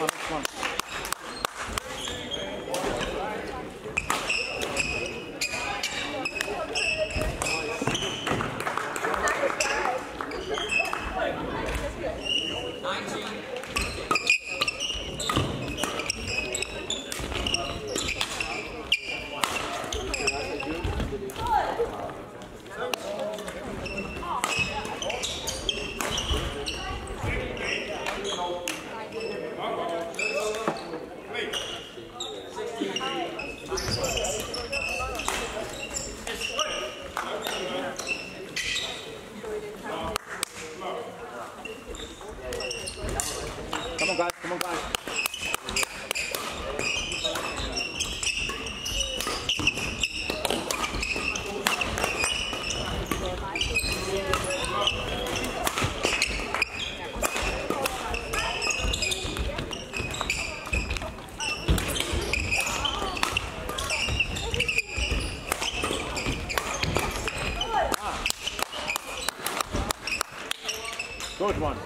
one, next one.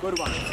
Good one,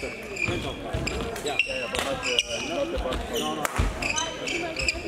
Thank Yeah, but not the first. No, no.